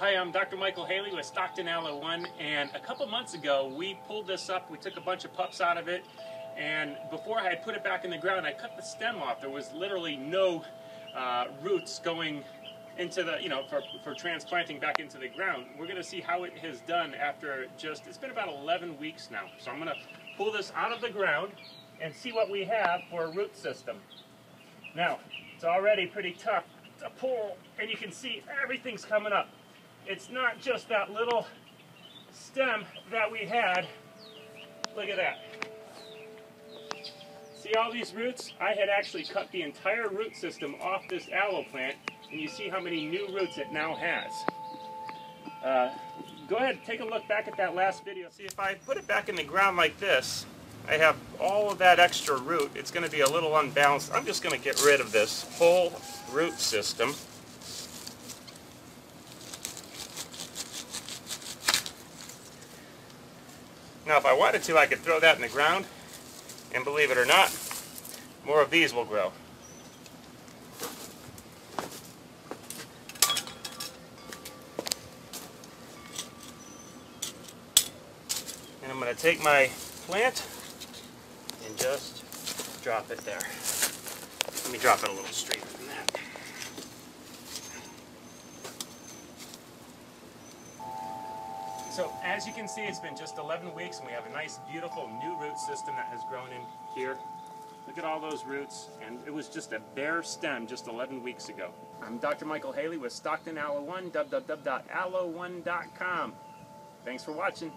Hi, I'm Dr. Michael Haley with Stockton Aloe One, and a couple months ago we pulled this up. We took a bunch of pups out of it, and before I had put it back in the ground, I cut the stem off. There was literally no uh, roots going into the, you know, for, for transplanting back into the ground. We're going to see how it has done after just, it's been about 11 weeks now. So I'm going to pull this out of the ground and see what we have for a root system. Now, it's already pretty tough to pull, and you can see everything's coming up. It's not just that little stem that we had. Look at that. See all these roots? I had actually cut the entire root system off this aloe plant, and you see how many new roots it now has. Uh, go ahead, take a look back at that last video. See, if I put it back in the ground like this, I have all of that extra root. It's going to be a little unbalanced. I'm just going to get rid of this whole root system. Now if I wanted to, I could throw that in the ground, and believe it or not, more of these will grow. And I'm going to take my plant and just drop it there. Let me drop it a little straighter than that. So as you can see, it's been just 11 weeks and we have a nice, beautiful new root system that has grown in here. Look at all those roots, and it was just a bare stem just 11 weeks ago. I'm Dr. Michael Haley with Stockton Aloe One, www.aloe1.com. Thanks for watching.